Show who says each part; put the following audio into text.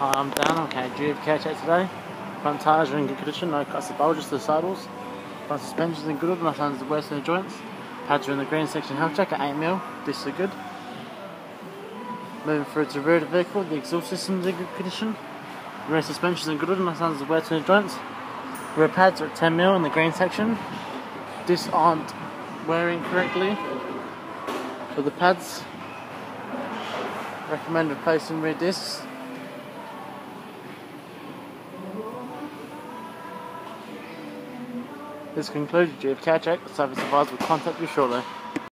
Speaker 1: Hi, I'm Dan. I'm okay, GF Care Check today. Front tyres are in good condition, no cuts or bulges to the sidewalls. Front suspension's in good order, left hand's the worst in the joints. Pads are in the green section health check at 8mm, discs are good. Moving through to the rear of the vehicle, the exhaust system's in good condition. Rear suspension's in good order, left hand's the worst in the joints. Rear pads are at 10mm in the green section. Discs aren't wearing correctly. For the pads, recommend replacing rear discs. This concludes your GF Care Check. Service advisor will contact you shortly.